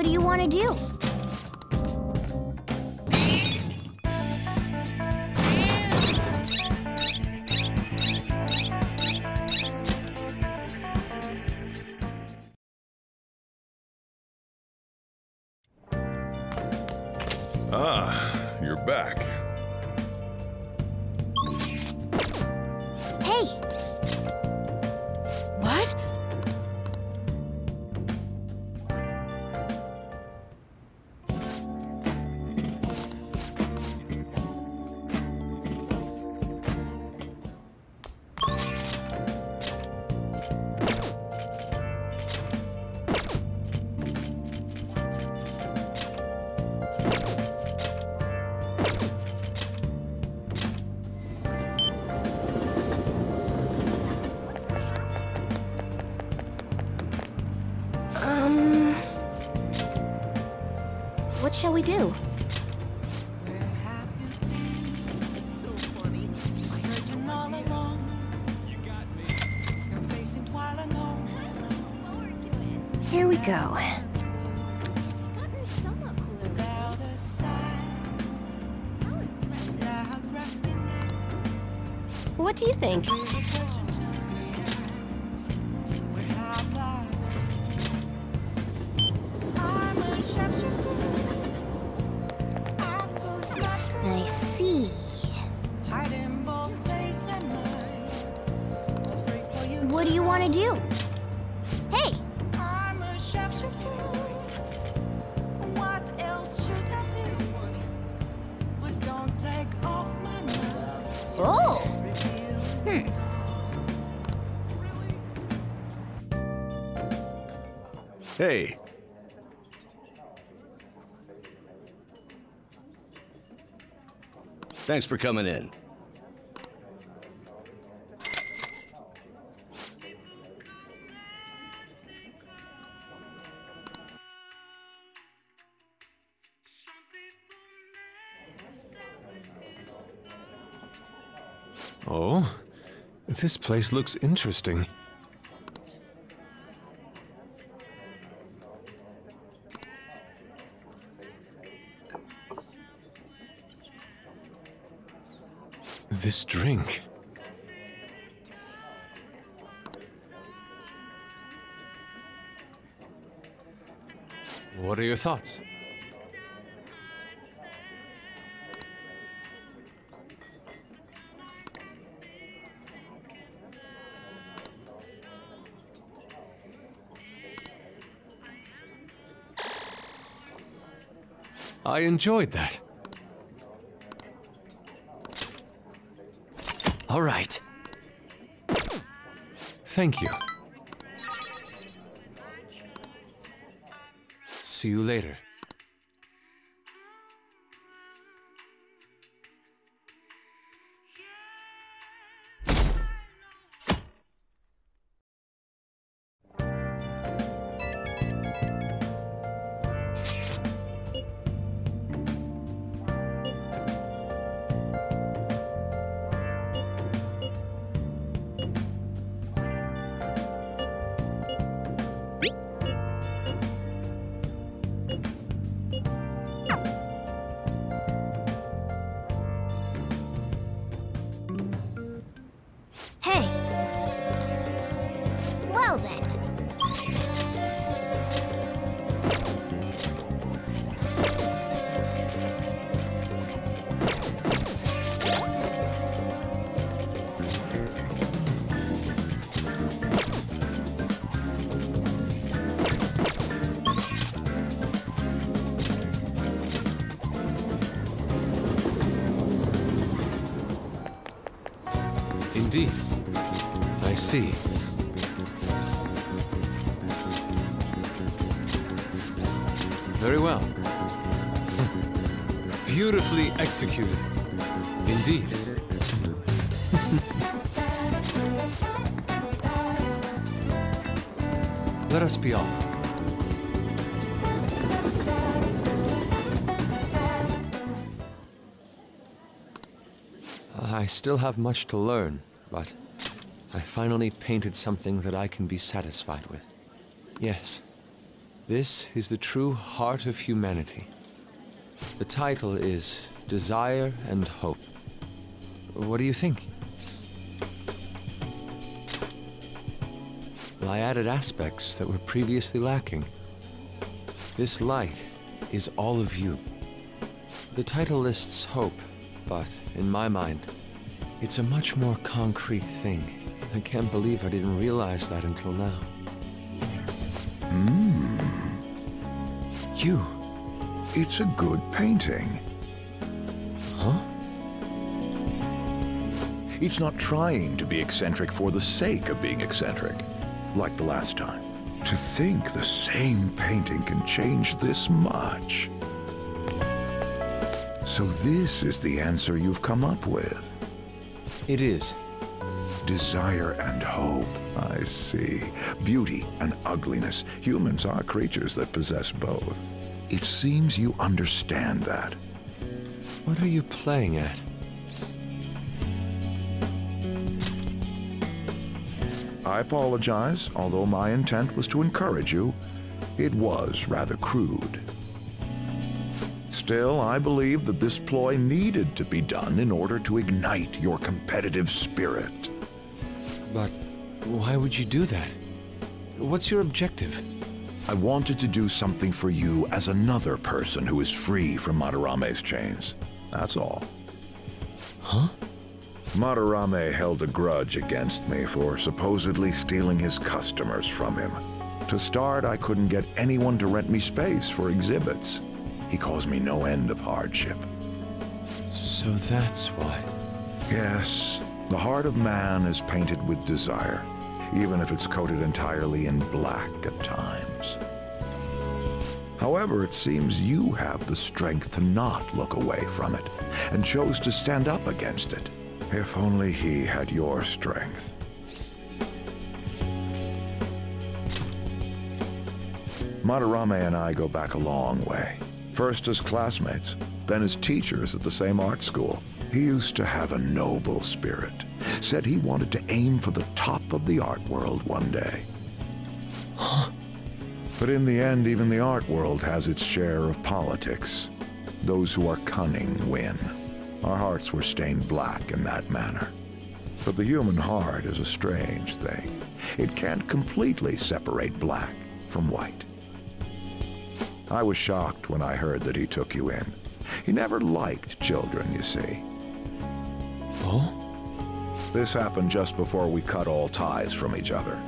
What do you want to do? What do you think? Thanks for coming in. Oh, this place looks interesting. This drink. What are your thoughts? I enjoyed that. All right. Thank you. See you later. Indeed. I see. Very well. Beautifully executed. Indeed. Let us be off. I still have much to learn, but I finally painted something that I can be satisfied with. Yes, This is the true heart of humanity. The title is Desire and Hope. What do you think? I added aspects that were previously lacking. This light is all of you. The title lists hope, but in my mind, it's a much more concrete thing. I can't believe I didn't realize that until now. Hmm. You. It's a good painting. Huh? It's not trying to be eccentric for the sake of being eccentric, like the last time. To think the same painting can change this much. So this is the answer you've come up with. It is. Desire and hope. I see. Beauty and ugliness. Humans are creatures that possess both. It seems you understand that. What are you playing at? I apologize, although my intent was to encourage you. It was rather crude. Still, I believe that this ploy needed to be done in order to ignite your competitive spirit. But why would you do that? What's your objective? I wanted to do something for you as another person who is free from Madarame's chains. That's all. Huh? Madarame held a grudge against me for supposedly stealing his customers from him. To start, I couldn't get anyone to rent me space for exhibits. He caused me no end of hardship. So that's why. Yes, the heart of man is painted with desire, even if it's coated entirely in black at times. However, it seems you have the strength to not look away from it, and chose to stand up against it. If only he had your strength. Madarame and I go back a long way. First as classmates, then as teachers at the same art school. He used to have a noble spirit. Said he wanted to aim for the top of the art world one day. But in the end, even the art world has its share of politics. Those who are cunning win. Our hearts were stained black in that manner. But the human heart is a strange thing. It can't completely separate black from white. I was shocked when I heard that he took you in. He never liked children, you see. Oh? This happened just before we cut all ties from each other.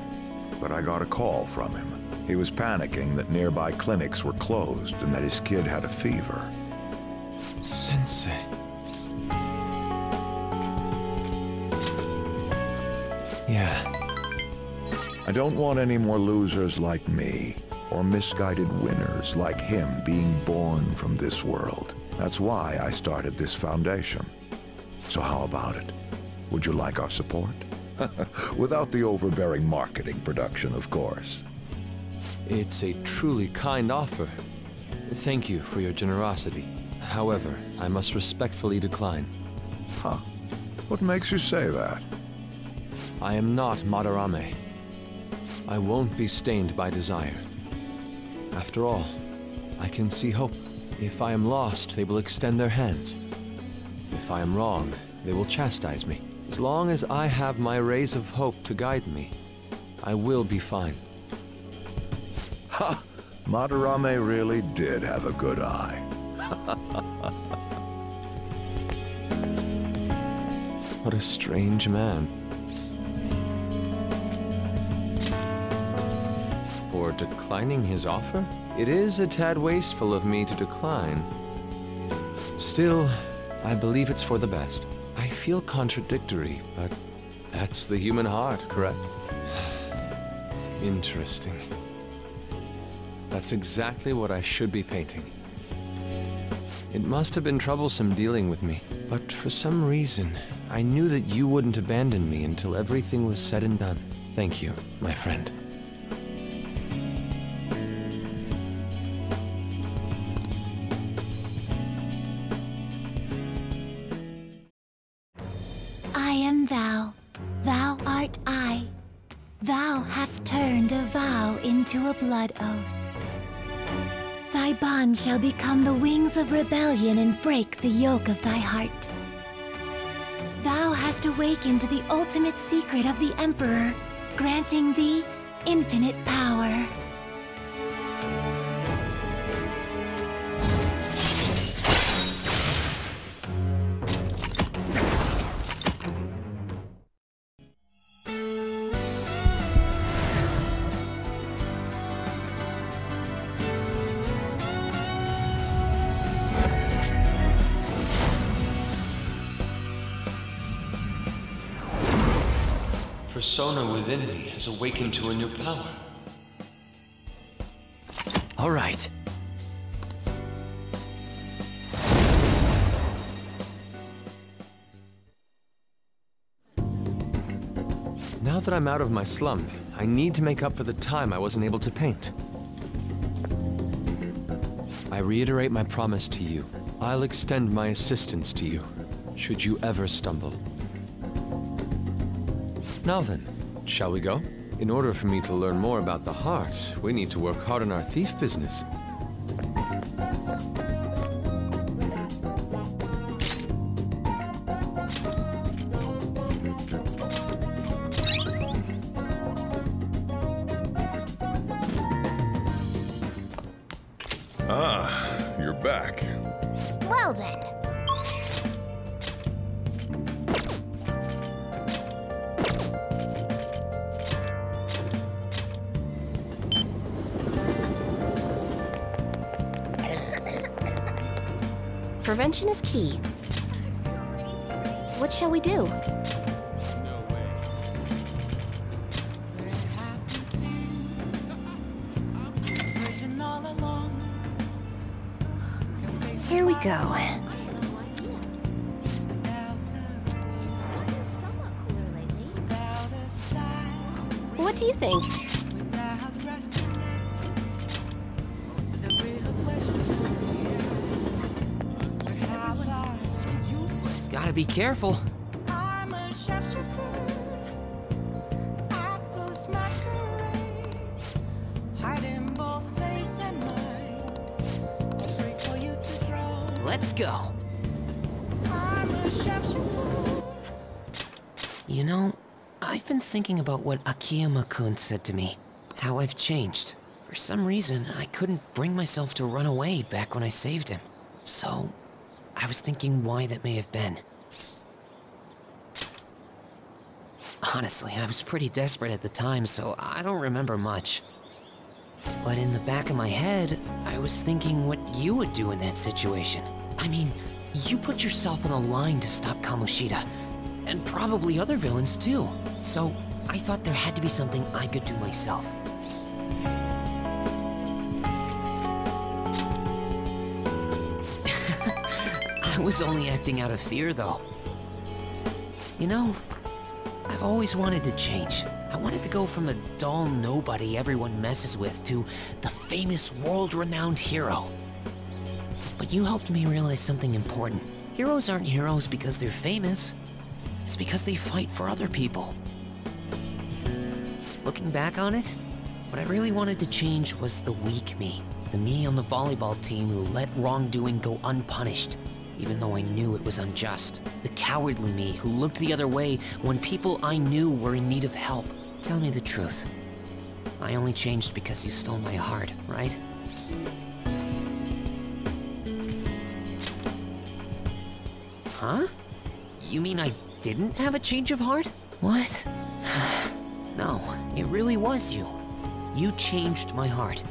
But I got a call from him. He was panicking that nearby clinics were closed and that his kid had a fever. Sensei. Yeah, I don't want any more losers like me, or misguided winners like him being born from this world. That's why I started this foundation. So how about it? Would you like our support? Without the overbearing marketing production, of course. it's a truly kind offer. Thank you for your generosity. However, I must respectfully decline. Huh. What makes you say that? I am not Madarame. I won't be stained by desire. After all, I can see hope. If I am lost, they will extend their hands. If I am wrong, they will chastise me. As long as I have my rays of hope to guide me, I will be fine. Ha! Madarame really did have a good eye. What a strange man. For declining his offer? It is a tad wasteful of me to decline. Still, I believe it's for the best. I feel contradictory, but that's the human heart, correct? Interesting. That's exactly what I should be painting. It must have been troublesome dealing with me, but for some reason, I knew that you wouldn't abandon me until everything was said and done. Thank you, my friend. Bond shall become the wings of rebellion and break the yoke of thy heart. Thou hast awakened to the ultimate secret of the Emperor, granting thee infinite power. Persona within me has awakened to a new power. All right. Now that I'm out of my slump, I need to make up for the time I wasn't able to paint. I reiterate my promise to you. I'll extend my assistance to you, should you ever stumble. Now then, shall we go? In order for me to learn more about the heart, we need to work hard on our thief business. Ah, you're back. Well then. Prevention is key. What shall we do? Searching all along. Here we go. Throw. Let's go. I'm a sharpshooter. You know, I've been thinking about what Akiyama-kun said to me. How I've changed. For some reason, I couldn't bring myself to run away back when I saved him. So, I was thinking why that may have been. Honestly, I was pretty desperate at the time, so I don't remember much. But in the back of my head, I was thinking what you would do in that situation. I mean, you put yourself on a line to stop Kamoshida, and probably other villains too. So, I thought there had to be something I could do myself. I was only acting out of fear, though. You know, I've always wanted to change. I wanted to go from a dull nobody everyone messes with to the famous world-renowned hero. But you helped me realize something important. Heroes aren't heroes because they're famous. It's because they fight for other people. Looking back on it, what I really wanted to change was the weak me. The me on the volleyball team who let wrongdoing go unpunished, even though I knew it was unjust. The cowardly me who looked the other way when people I knew were in need of help. Tell me the truth. I only changed because you stole my heart, right? Huh? You mean I didn't have a change of heart? What? no, it really was you. You changed my heart.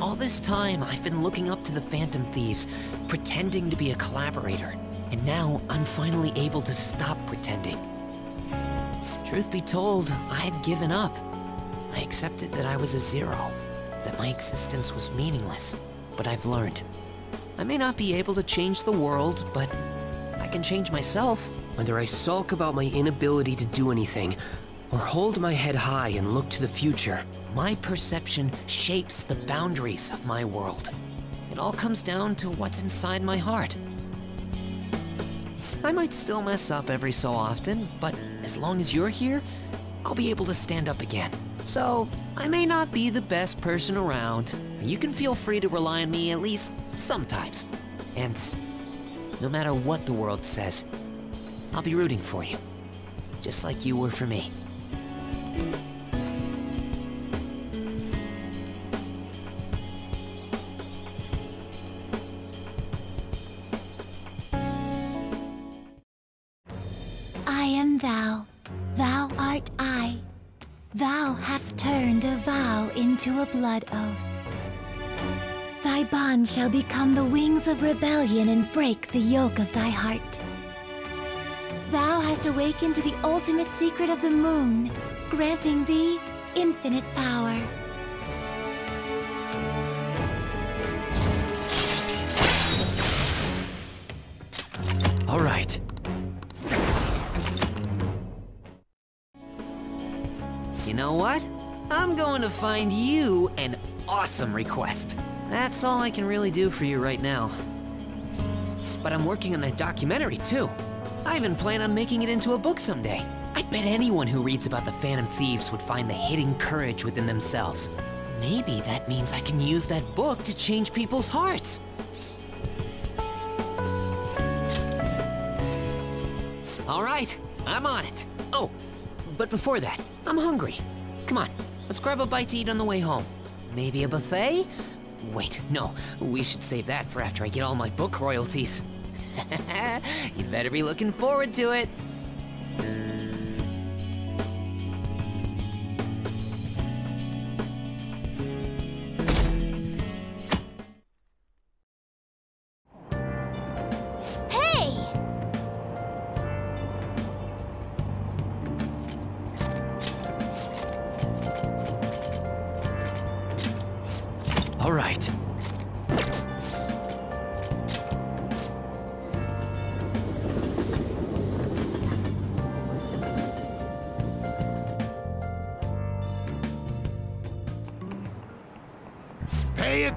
All this time, I've been looking up to the Phantom Thieves, pretending to be a collaborator. And now, I'm finally able to stop pretending. Truth be told, I had given up. I accepted that I was a zero, that my existence was meaningless. But I've learned. I may not be able to change the world, but I can change myself. Whether I sulk about my inability to do anything, or hold my head high and look to the future, my perception shapes the boundaries of my world. It all comes down to what's inside my heart. I might still mess up every so often, but as long as you're here, I'll be able to stand up again. So, I may not be the best person around. You can feel free to rely on me at least sometimes. And no matter what the world says, I'll be rooting for you. Just like you were for me. Shall become the wings of rebellion and break the yoke of thy heart. Thou hast awakened to the ultimate secret of the moon, granting thee infinite power. All right. You know what? I'm going to find you an awesome request. That's all I can really do for you right now. But I'm working on that documentary too. I even plan on making it into a book someday. I bet anyone who reads about the Phantom Thieves would find the hidden courage within themselves. Maybe that means I can use that book to change people's hearts. All right, I'm on it. Oh, but before that, I'm hungry. Come on, let's grab a bite to eat on the way home. Maybe a buffet? Wait, no, we should save that for after I get all my book royalties. you better be looking forward to it.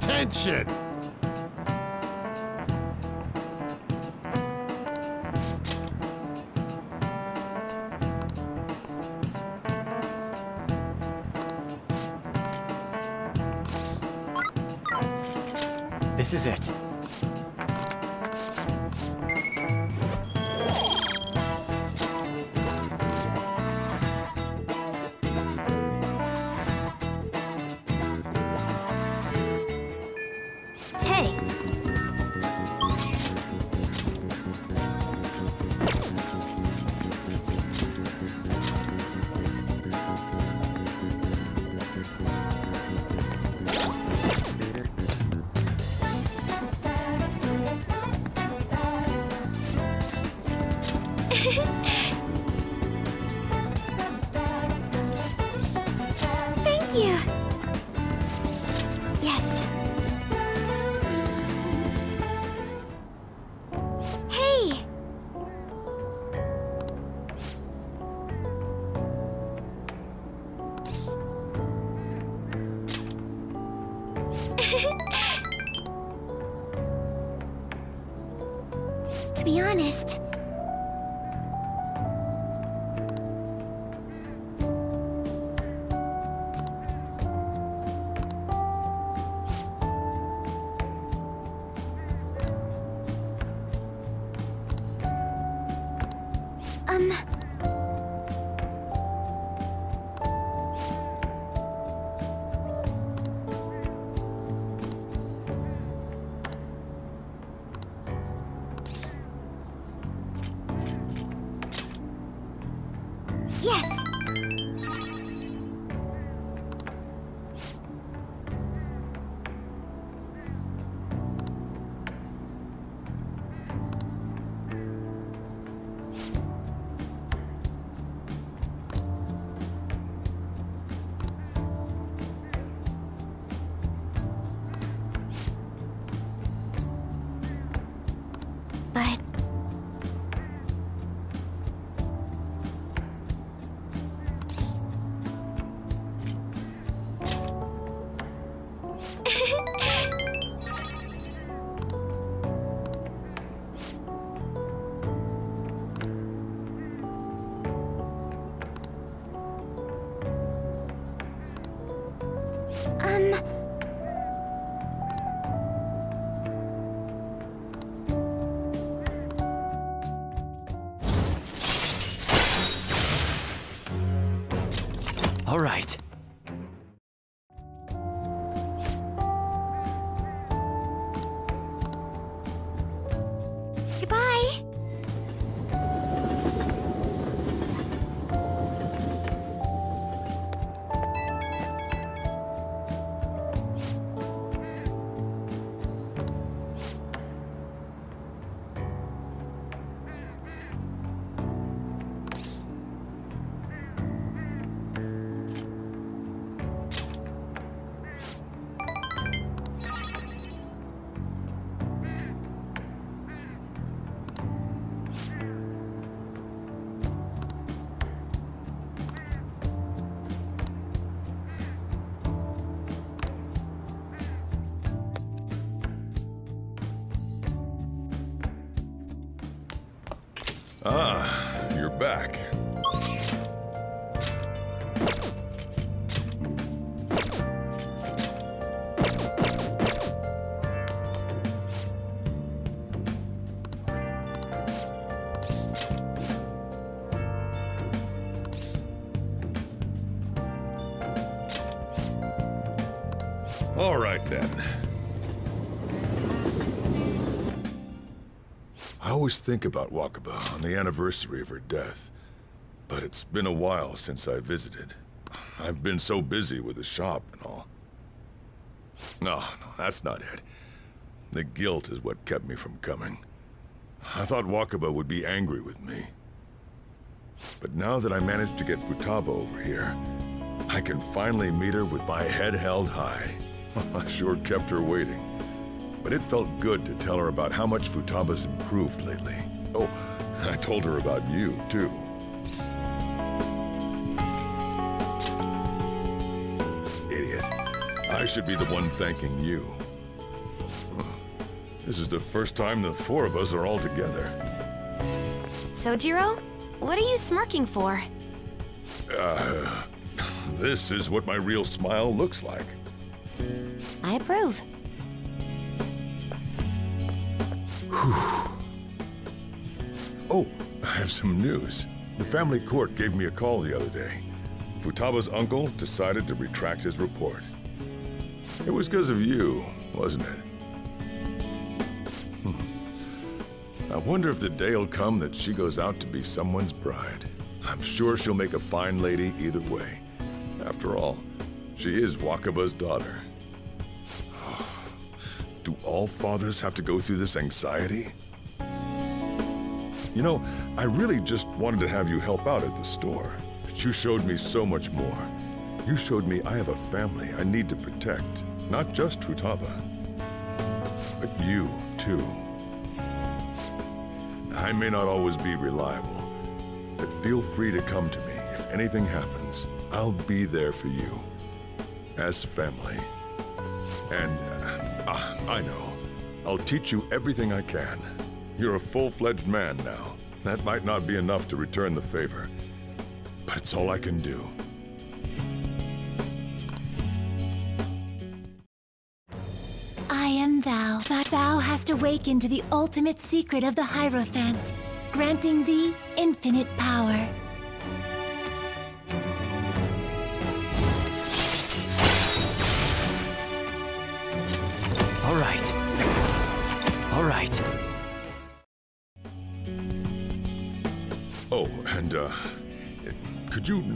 Attention! This is it. あんま。All right. Think about Wakaba on the anniversary of her death, but it's been a while since I visited. I've been so busy with the shop and all. No, no, that's not it. The guilt is what kept me from coming. I thought Wakaba would be angry with me. But now that I managed to get Futaba over here, I can finally meet her with my head held high. I sure kept her waiting. But it felt good to tell her about how much Futaba's improved lately. Oh, I told her about you, too. Idiot. I should be the one thanking you. This is the first time the four of us are all together. So, Jiro, what are you smirking for? Uh, this is what my real smile looks like. I approve. Oh, I have some news. The family court gave me a call the other day. Futaba's uncle decided to retract his report. It was because of you, wasn't it? Hmm. I wonder if the day will come that she goes out to be someone's bride. I'm sure she'll make a fine lady either way. After all, she is Wakaba's daughter. Do all fathers have to go through this anxiety? You know, I really just wanted to have you help out at the store. But you showed me so much more. You showed me I have a family I need to protect. Not just Futaba. But you, too. I may not always be reliable, but feel free to come to me if anything happens. I'll be there for you. As family. And, uh, I know. I'll teach you everything I can. You're a full-fledged man now. That might not be enough to return the favor, but it's all I can do. I am thou. That thou hast awakened to the ultimate secret of the Hierophant, granting thee infinite power.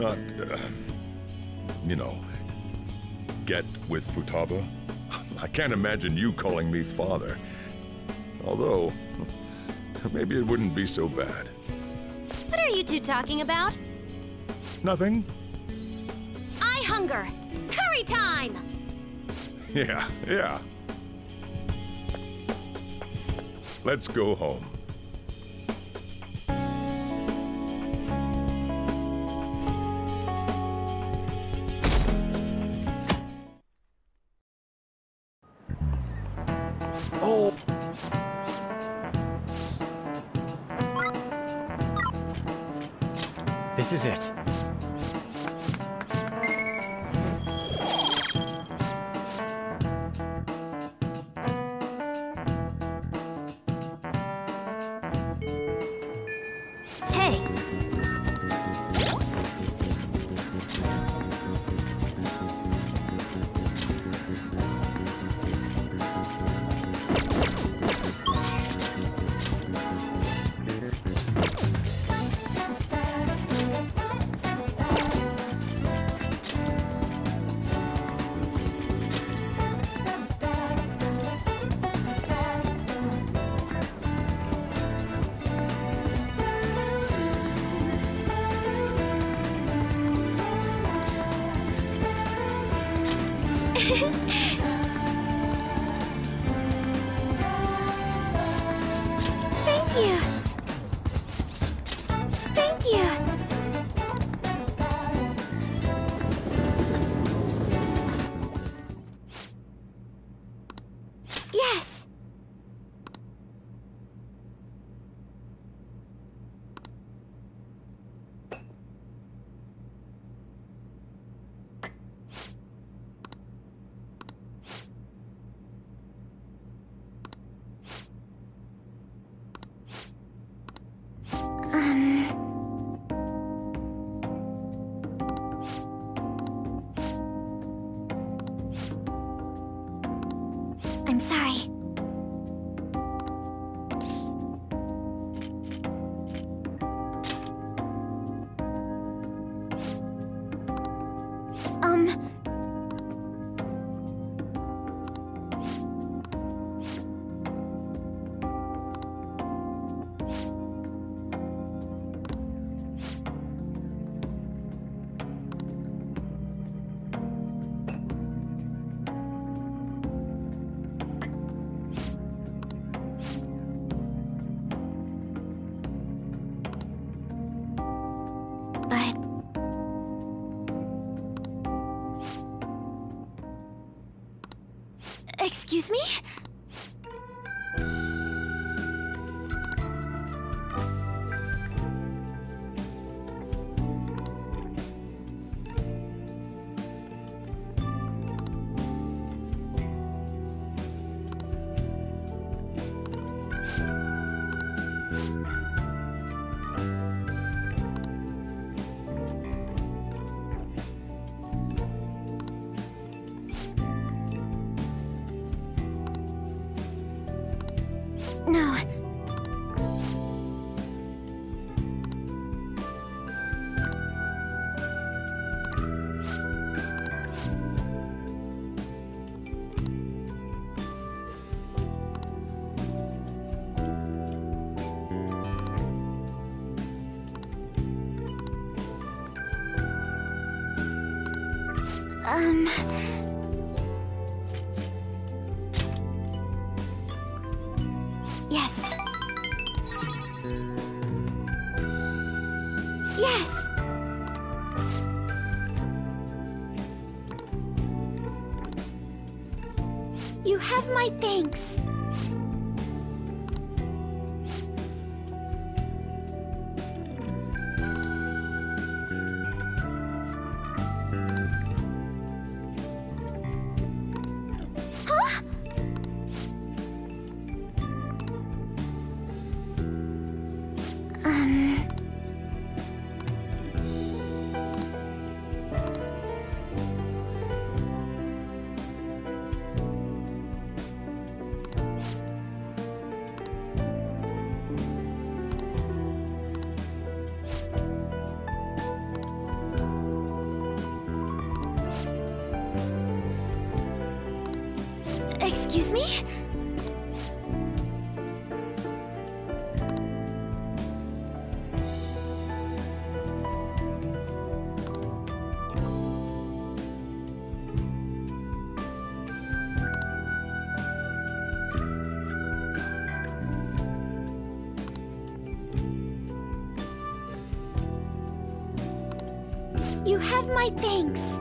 Not, uh, you know, get with Futaba? I can't imagine you calling me father. Although, maybe it wouldn't be so bad. What are you two talking about? Nothing? I hunger. Curry time! Yeah, yeah. Let's go home. Is it. Yes. Me? Thanks.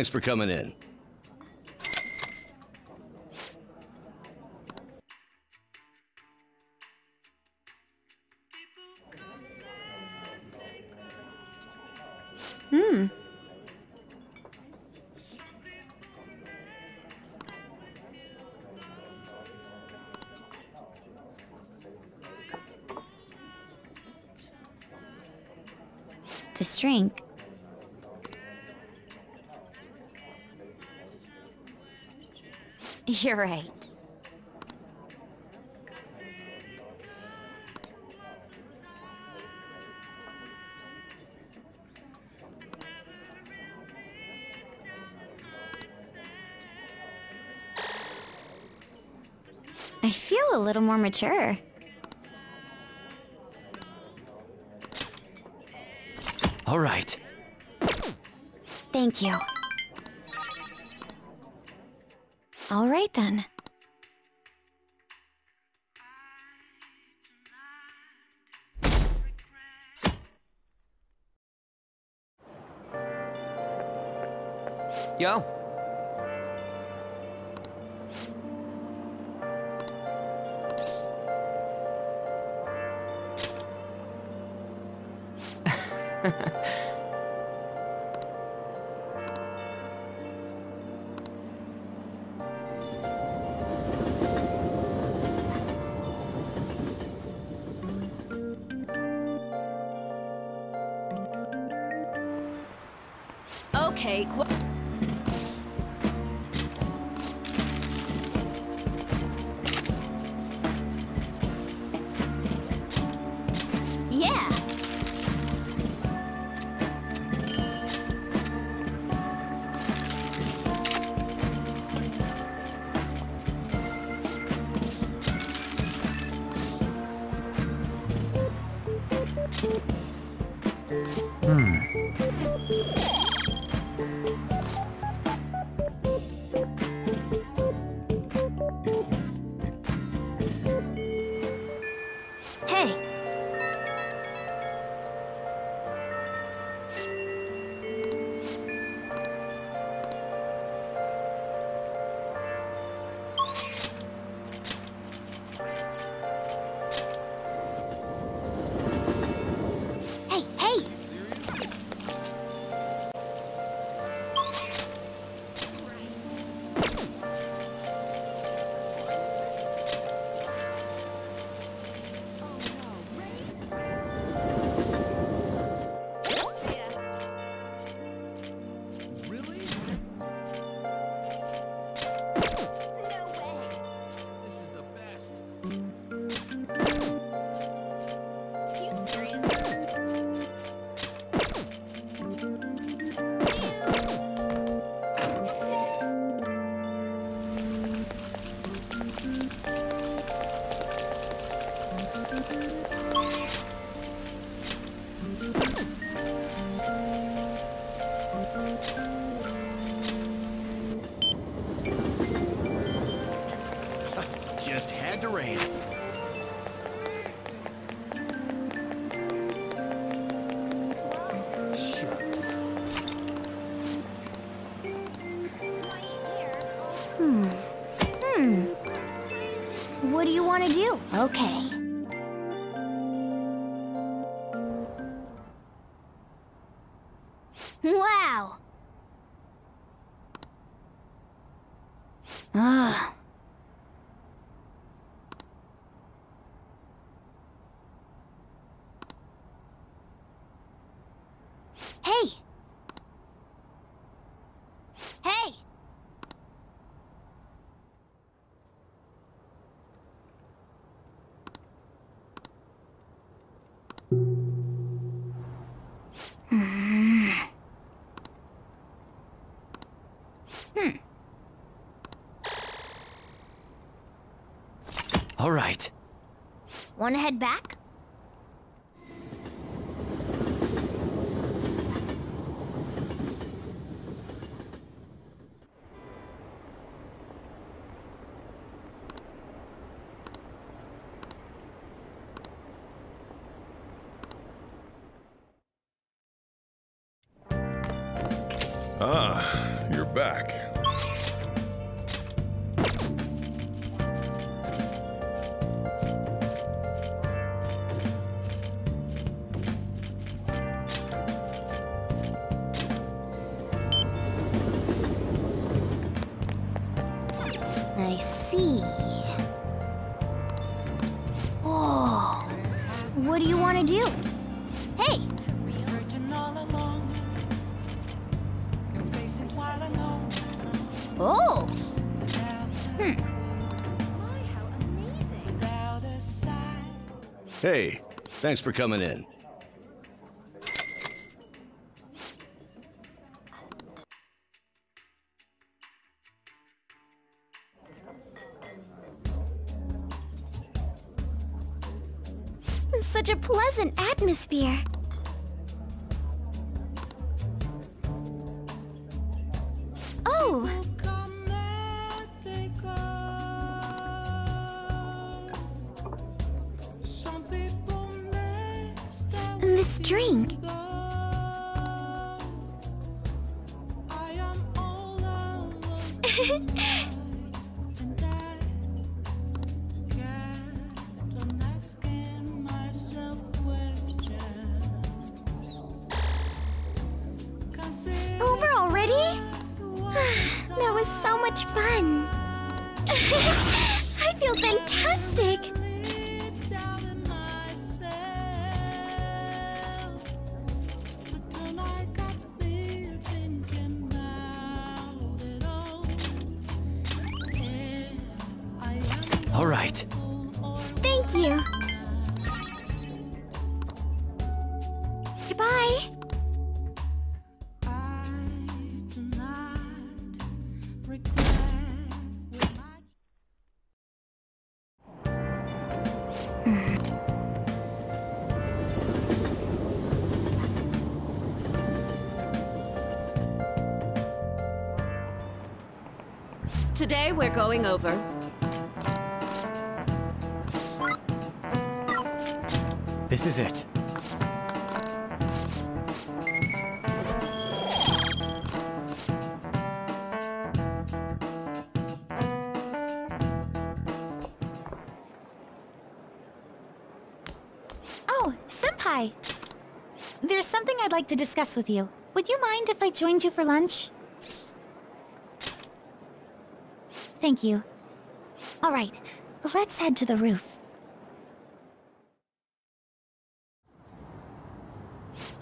Thanks for coming in. You're right. I feel a little more mature. All right. Thank you. All right then. Yo. Okay. Right. Want to head back? Ah, you're back. Thanks for coming in. Much fun. I feel fantastic. Today we're going over. This is it. Oh, Senpai! There's something I'd like to discuss with you. Would you mind if I joined you for lunch? Thank you. All right, let's head to the roof.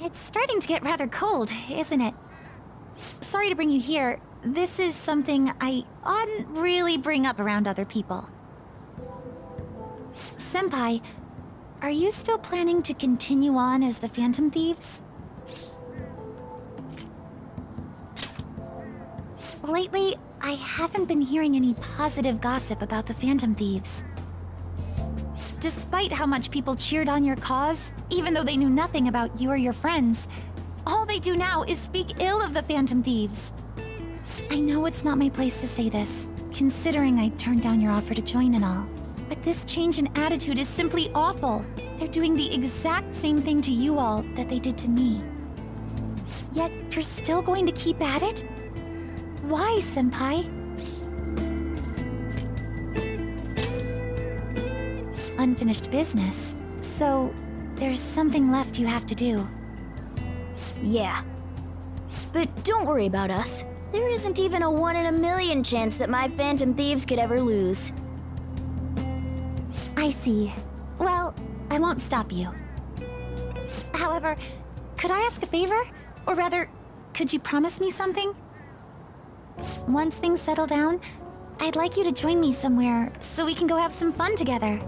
It's starting to get rather cold, isn't it? Sorry to bring you here. This is something I oughtn't really bring up around other people. Senpai, are you still planning to continue on as the Phantom Thieves? Lately, I haven't been hearing any positive gossip about the Phantom Thieves. Despite how much people cheered on your cause, even though they knew nothing about you or your friends, all they do now is speak ill of the Phantom Thieves. I know it's not my place to say this, considering I turned down your offer to join and all. But this change in attitude is simply awful. They're doing the exact same thing to you all that they did to me. Yet, you're still going to keep at it? Why, Senpai? Unfinished business, so there's something left you have to do. Yeah. But don't worry about us. There isn't even a one in a million chance that my Phantom Thieves could ever lose. I see. Well, I won't stop you. However, could I ask a favor? Or rather, could you promise me something? Once things settle down, I'd like you to join me somewhere so we can go have some fun together.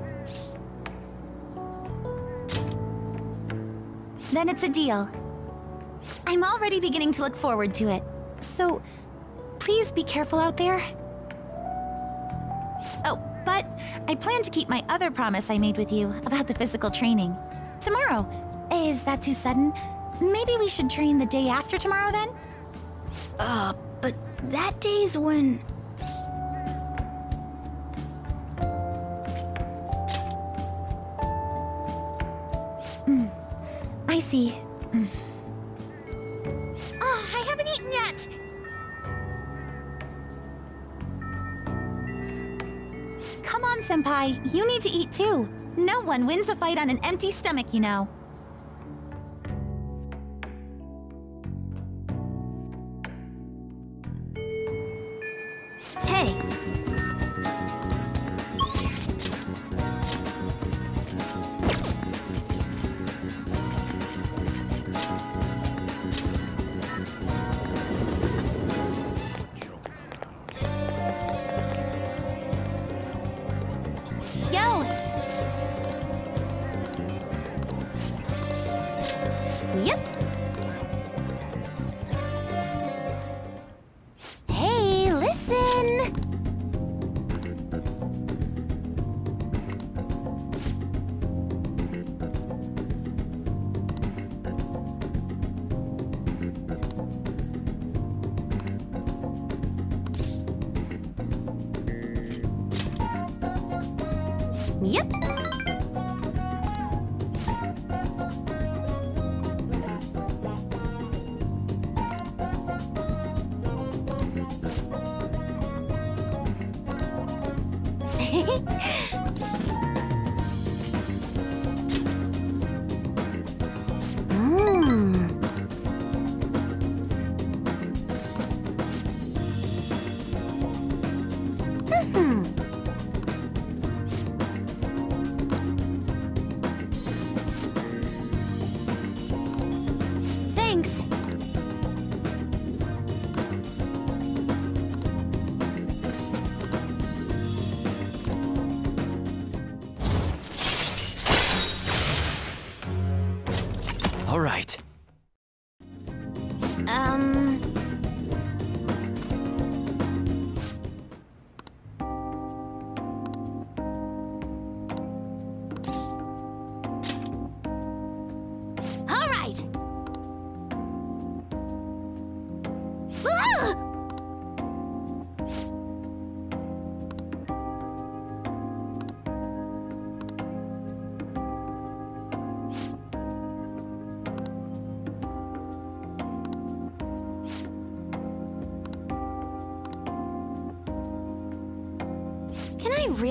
Then it's a deal. I'm already beginning to look forward to it. So, please be careful out there. Oh, but I plan to keep my other promise I made with you about the physical training. Tomorrow. Is that too sudden? Maybe we should train the day after tomorrow then? But that day's when... Hmm. I see. Oh, I haven't eaten yet! Come on, Senpai. You need to eat too. No one wins a fight on an empty stomach, you know.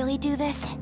Really do this?